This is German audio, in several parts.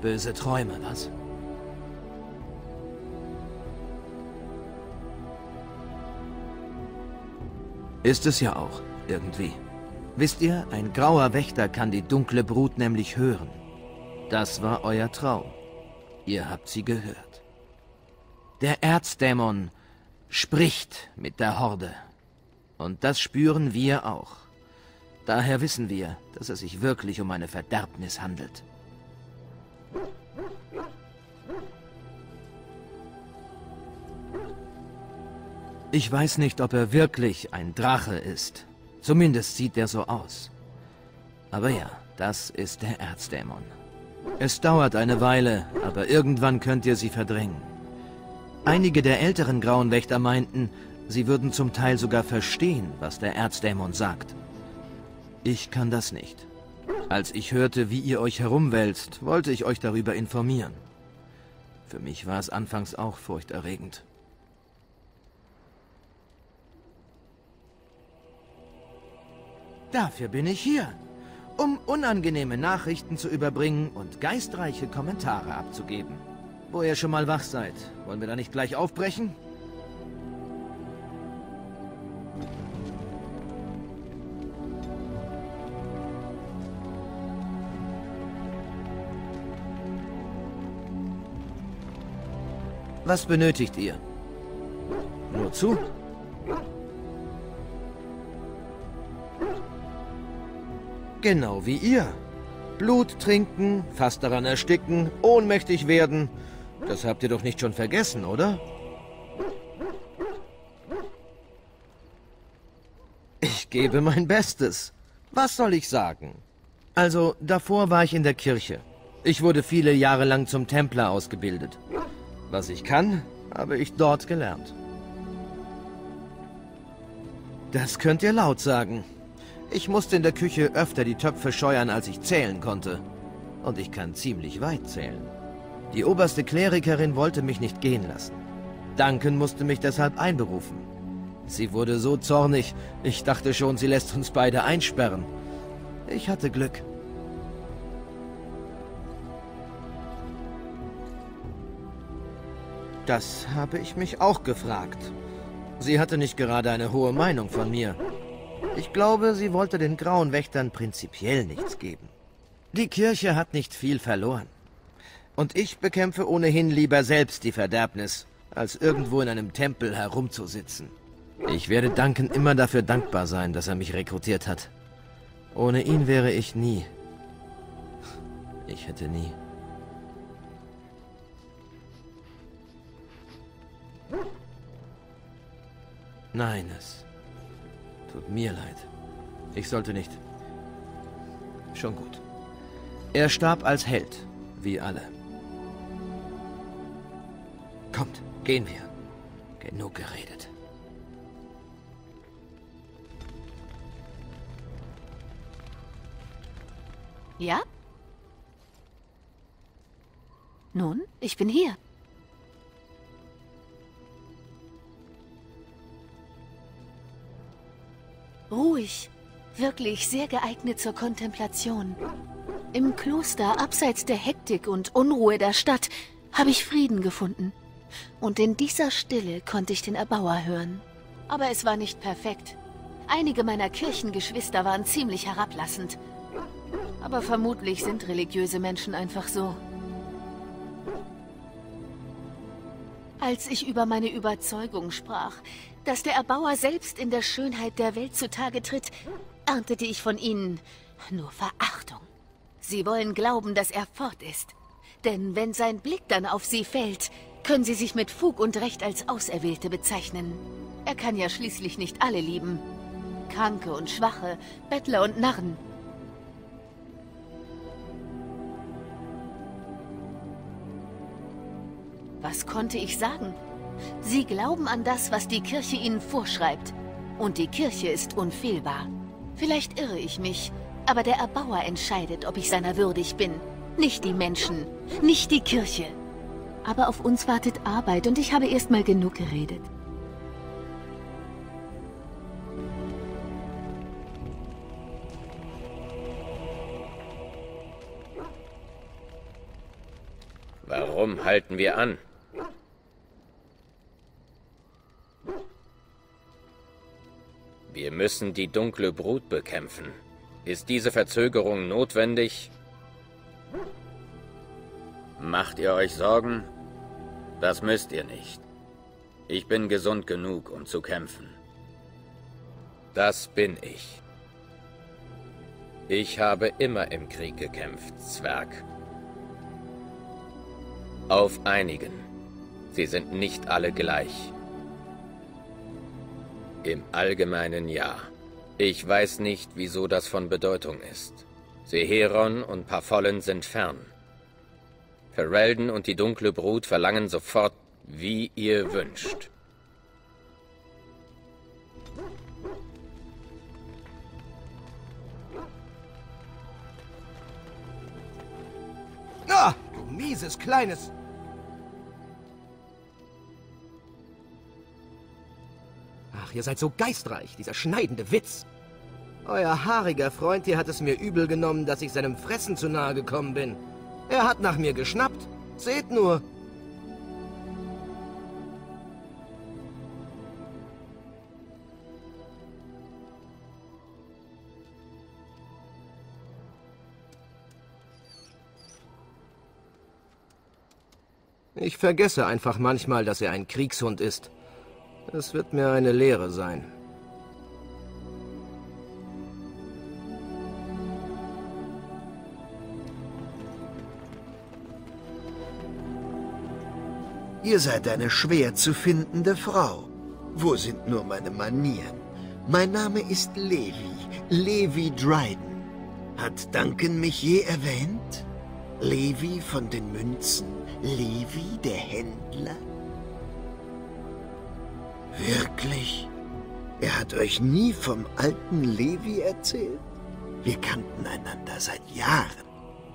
Böse Träume, was? Ist es ja auch, irgendwie. Wisst ihr, ein grauer Wächter kann die dunkle Brut nämlich hören. Das war euer Traum. Ihr habt sie gehört. Der Erzdämon spricht mit der Horde. Und das spüren wir auch. Daher wissen wir, dass es sich wirklich um eine Verderbnis handelt. Ich weiß nicht, ob er wirklich ein Drache ist. Zumindest sieht er so aus. Aber ja, das ist der Erzdämon. Es dauert eine Weile, aber irgendwann könnt ihr sie verdrängen. Einige der älteren Grauen Wächter meinten, sie würden zum Teil sogar verstehen, was der Erzdämon sagt. Ich kann das nicht. Als ich hörte, wie ihr euch herumwälzt, wollte ich euch darüber informieren. Für mich war es anfangs auch furchterregend. Dafür bin ich hier, um unangenehme Nachrichten zu überbringen und geistreiche Kommentare abzugeben. Wo ihr schon mal wach seid, wollen wir da nicht gleich aufbrechen? Was benötigt ihr? Nur zu? Genau wie ihr. Blut trinken, fast daran ersticken, ohnmächtig werden. Das habt ihr doch nicht schon vergessen, oder? Ich gebe mein Bestes. Was soll ich sagen? Also, davor war ich in der Kirche. Ich wurde viele Jahre lang zum Templer ausgebildet. Was ich kann, habe ich dort gelernt. Das könnt ihr laut sagen. Ich musste in der Küche öfter die Töpfe scheuern, als ich zählen konnte. Und ich kann ziemlich weit zählen. Die oberste Klerikerin wollte mich nicht gehen lassen. Duncan musste mich deshalb einberufen. Sie wurde so zornig, ich dachte schon, sie lässt uns beide einsperren. Ich hatte Glück. Das habe ich mich auch gefragt. Sie hatte nicht gerade eine hohe Meinung von mir. Ich glaube, sie wollte den Grauen Wächtern prinzipiell nichts geben. Die Kirche hat nicht viel verloren. Und ich bekämpfe ohnehin lieber selbst die Verderbnis, als irgendwo in einem Tempel herumzusitzen. Ich werde Duncan immer dafür dankbar sein, dass er mich rekrutiert hat. Ohne ihn wäre ich nie. Ich hätte nie. Nein, es tut mir leid. Ich sollte nicht. Schon gut. Er starb als Held, wie alle. Kommt, gehen wir. Genug geredet. Ja? Nun, ich bin hier. Ruhig. Wirklich sehr geeignet zur Kontemplation. Im Kloster, abseits der Hektik und Unruhe der Stadt, habe ich Frieden gefunden. Und in dieser Stille konnte ich den Erbauer hören. Aber es war nicht perfekt. Einige meiner Kirchengeschwister waren ziemlich herablassend. Aber vermutlich sind religiöse Menschen einfach so. Als ich über meine Überzeugung sprach, dass der Erbauer selbst in der Schönheit der Welt zutage tritt, erntete ich von ihnen nur Verachtung. Sie wollen glauben, dass er fort ist. Denn wenn sein Blick dann auf sie fällt, können sie sich mit Fug und Recht als Auserwählte bezeichnen. Er kann ja schließlich nicht alle lieben. Kranke und Schwache, Bettler und Narren. Was konnte ich sagen? Sie glauben an das, was die Kirche ihnen vorschreibt. Und die Kirche ist unfehlbar. Vielleicht irre ich mich, aber der Erbauer entscheidet, ob ich seiner würdig bin. Nicht die Menschen, nicht die Kirche. Aber auf uns wartet Arbeit und ich habe erst mal genug geredet. Warum halten wir an? Wir müssen die dunkle Brut bekämpfen. Ist diese Verzögerung notwendig? Macht ihr euch Sorgen? Das müsst ihr nicht. Ich bin gesund genug, um zu kämpfen. Das bin ich. Ich habe immer im Krieg gekämpft, Zwerg. Auf einigen. Sie sind nicht alle gleich. Im Allgemeinen ja. Ich weiß nicht, wieso das von Bedeutung ist. Seheron und Parfollen sind fern. Ferelden und die dunkle Brut verlangen sofort, wie ihr wünscht. Ah, du mieses kleines... Ach, ihr seid so geistreich, dieser schneidende Witz. Euer haariger Freund hier hat es mir übel genommen, dass ich seinem Fressen zu nahe gekommen bin. Er hat nach mir geschnappt. Seht nur. Ich vergesse einfach manchmal, dass er ein Kriegshund ist. Es wird mir eine Lehre sein. Ihr seid eine schwer zu findende Frau. Wo sind nur meine Manieren? Mein Name ist Levi, Levi Dryden. Hat Duncan mich je erwähnt? Levi von den Münzen, Levi der Händler? Wirklich? Er hat euch nie vom alten Levi erzählt? Wir kannten einander seit Jahren.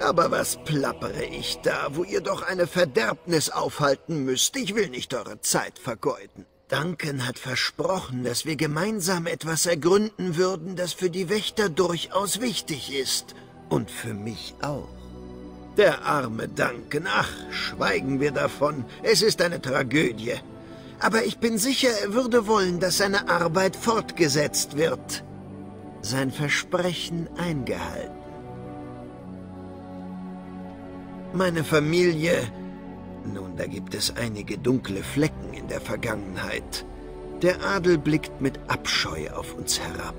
Aber was plappere ich da, wo ihr doch eine Verderbnis aufhalten müsst? Ich will nicht eure Zeit vergeuden. Duncan hat versprochen, dass wir gemeinsam etwas ergründen würden, das für die Wächter durchaus wichtig ist. Und für mich auch. Der arme Duncan, ach, schweigen wir davon. Es ist eine Tragödie. Aber ich bin sicher, er würde wollen, dass seine Arbeit fortgesetzt wird. Sein Versprechen eingehalten. Meine Familie... Nun, da gibt es einige dunkle Flecken in der Vergangenheit. Der Adel blickt mit Abscheu auf uns herab.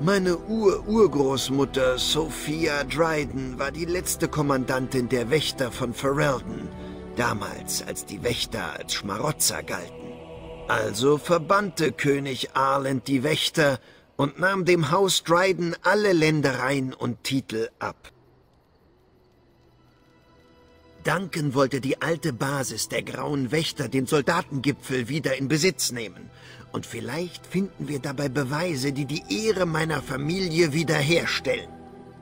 Meine Ur-Urgroßmutter Sophia Dryden war die letzte Kommandantin der Wächter von Ferelden, damals als die Wächter als Schmarotzer galten. Also verbannte König Arland die Wächter und nahm dem Haus Dryden alle Ländereien und Titel ab. Duncan wollte die alte Basis der Grauen Wächter, den Soldatengipfel, wieder in Besitz nehmen. Und vielleicht finden wir dabei Beweise, die die Ehre meiner Familie wiederherstellen.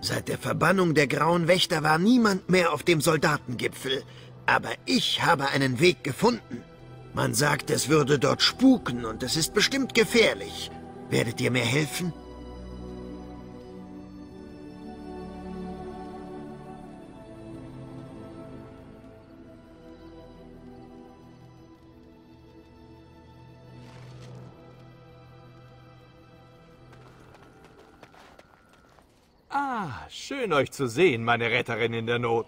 Seit der Verbannung der Grauen Wächter war niemand mehr auf dem Soldatengipfel. Aber ich habe einen Weg gefunden. Man sagt, es würde dort spuken und es ist bestimmt gefährlich. Werdet ihr mir helfen? Ah, schön euch zu sehen, meine Retterin in der Not.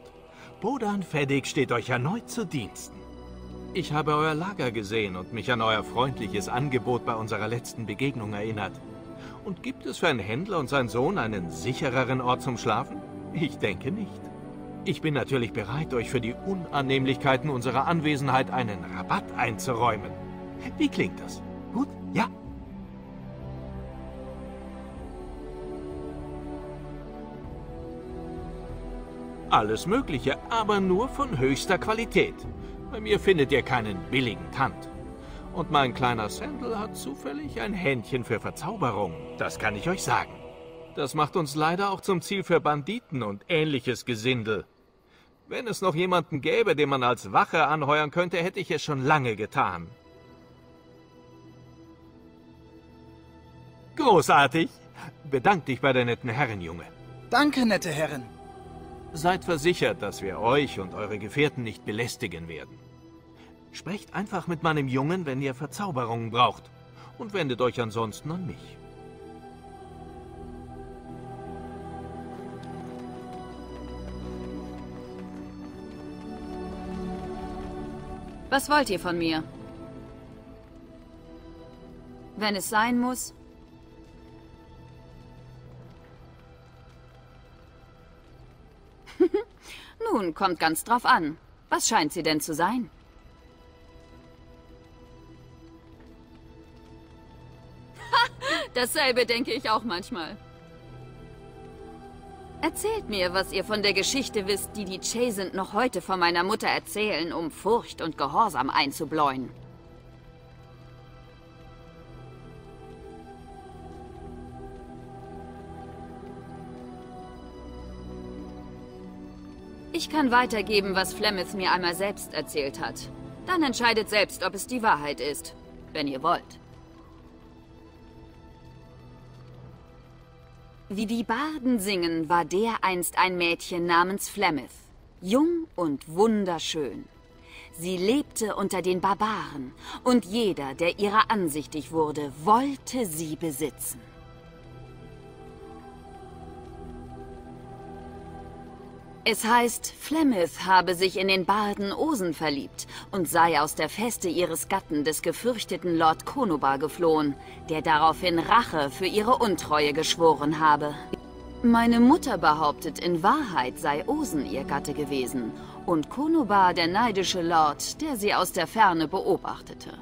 Bodan Feddig steht euch erneut zu Diensten. Ich habe euer Lager gesehen und mich an euer freundliches Angebot bei unserer letzten Begegnung erinnert. Und gibt es für einen Händler und seinen Sohn einen sichereren Ort zum Schlafen? Ich denke nicht. Ich bin natürlich bereit, euch für die Unannehmlichkeiten unserer Anwesenheit einen Rabatt einzuräumen. Wie klingt das? Gut? Ja? Alles Mögliche, aber nur von höchster Qualität. Bei mir findet ihr keinen billigen Tand. Und mein kleiner Sandal hat zufällig ein Händchen für Verzauberung. Das kann ich euch sagen. Das macht uns leider auch zum Ziel für Banditen und ähnliches Gesindel. Wenn es noch jemanden gäbe, den man als Wache anheuern könnte, hätte ich es schon lange getan. Großartig! Bedank dich bei der netten Herren, Junge. Danke, nette Herren. Seid versichert, dass wir euch und eure Gefährten nicht belästigen werden. Sprecht einfach mit meinem Jungen, wenn ihr Verzauberungen braucht. Und wendet euch ansonsten an mich. Was wollt ihr von mir? Wenn es sein muss. Nun, kommt ganz drauf an. Was scheint sie denn zu sein? Dasselbe denke ich auch manchmal. Erzählt mir, was ihr von der Geschichte wisst, die die Chasent noch heute von meiner Mutter erzählen, um Furcht und Gehorsam einzubläuen. Ich kann weitergeben, was Flemeth mir einmal selbst erzählt hat. Dann entscheidet selbst, ob es die Wahrheit ist, wenn ihr wollt. Wie die Barden singen, war der einst ein Mädchen namens Flemeth. Jung und wunderschön. Sie lebte unter den Barbaren, und jeder, der ihrer ansichtig wurde, wollte sie besitzen. Es heißt, Flemeth habe sich in den Barden Osen verliebt und sei aus der Feste ihres Gatten des gefürchteten Lord Konobar geflohen, der daraufhin Rache für ihre Untreue geschworen habe. Meine Mutter behauptet, in Wahrheit sei Osen ihr Gatte gewesen und Konobar der neidische Lord, der sie aus der Ferne beobachtete.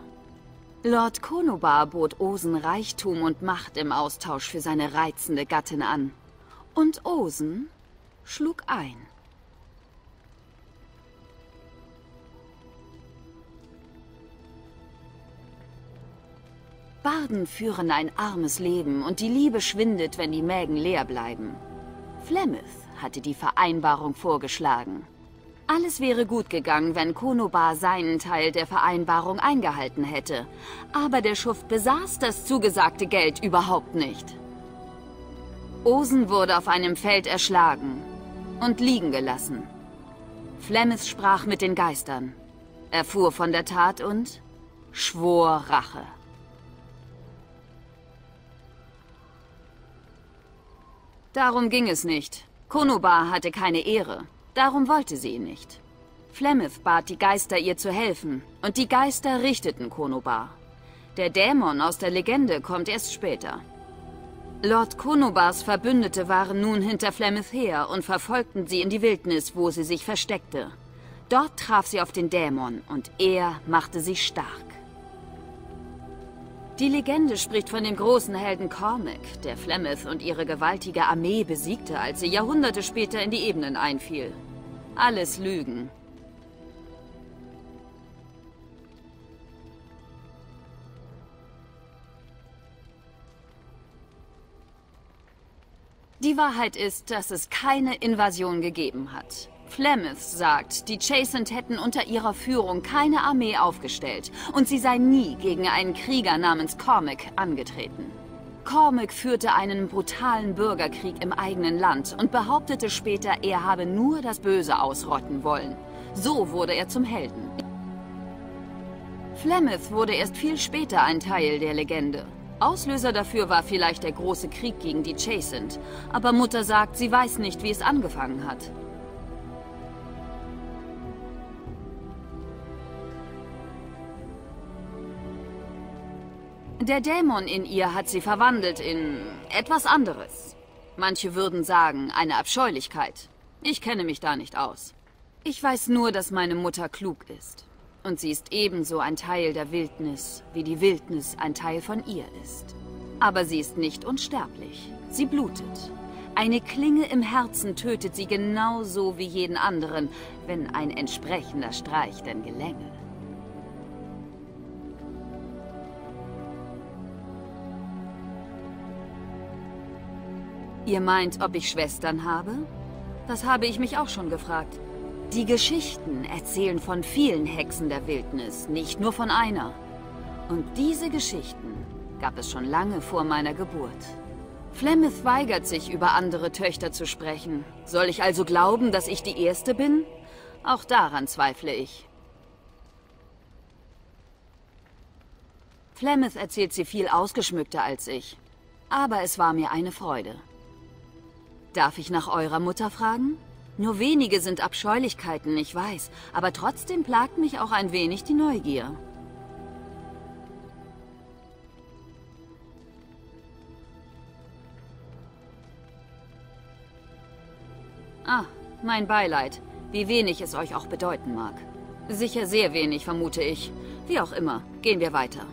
Lord Konobar bot Osen Reichtum und Macht im Austausch für seine reizende Gattin an. Und Osen schlug ein. Barden führen ein armes Leben und die Liebe schwindet, wenn die Mägen leer bleiben. Flemeth hatte die Vereinbarung vorgeschlagen. Alles wäre gut gegangen, wenn Konobar seinen Teil der Vereinbarung eingehalten hätte. Aber der Schuft besaß das zugesagte Geld überhaupt nicht. Osen wurde auf einem Feld erschlagen und liegen gelassen. Flemeth sprach mit den Geistern, erfuhr von der Tat und schwor Rache. Darum ging es nicht. Konobar hatte keine Ehre. Darum wollte sie ihn nicht. Flemeth bat die Geister, ihr zu helfen, und die Geister richteten Konobar. Der Dämon aus der Legende kommt erst später. Lord Konobars Verbündete waren nun hinter Flemeth her und verfolgten sie in die Wildnis, wo sie sich versteckte. Dort traf sie auf den Dämon und er machte sie stark. Die Legende spricht von dem großen Helden Cormac, der Flemeth und ihre gewaltige Armee besiegte, als sie Jahrhunderte später in die Ebenen einfiel. Alles Lügen. Die Wahrheit ist, dass es keine Invasion gegeben hat. Flemeth sagt, die Chasent hätten unter ihrer Führung keine Armee aufgestellt und sie sei nie gegen einen Krieger namens Cormac angetreten. Cormac führte einen brutalen Bürgerkrieg im eigenen Land und behauptete später, er habe nur das Böse ausrotten wollen. So wurde er zum Helden. Flemeth wurde erst viel später ein Teil der Legende. Auslöser dafür war vielleicht der große Krieg gegen die Chasent, aber Mutter sagt, sie weiß nicht, wie es angefangen hat. Der Dämon in ihr hat sie verwandelt in etwas anderes. Manche würden sagen, eine Abscheulichkeit. Ich kenne mich da nicht aus. Ich weiß nur, dass meine Mutter klug ist. Und sie ist ebenso ein Teil der Wildnis, wie die Wildnis ein Teil von ihr ist. Aber sie ist nicht unsterblich. Sie blutet. Eine Klinge im Herzen tötet sie genauso wie jeden anderen, wenn ein entsprechender Streich denn gelänge. Ihr meint, ob ich Schwestern habe? Das habe ich mich auch schon gefragt. Die Geschichten erzählen von vielen Hexen der Wildnis, nicht nur von einer. Und diese Geschichten gab es schon lange vor meiner Geburt. Flemeth weigert sich, über andere Töchter zu sprechen. Soll ich also glauben, dass ich die Erste bin? Auch daran zweifle ich. Flemeth erzählt sie viel ausgeschmückter als ich. Aber es war mir eine Freude. Darf ich nach eurer Mutter fragen? Nur wenige sind Abscheulichkeiten, ich weiß, aber trotzdem plagt mich auch ein wenig die Neugier. Ah, mein Beileid, wie wenig es euch auch bedeuten mag. Sicher sehr wenig, vermute ich. Wie auch immer, gehen wir weiter.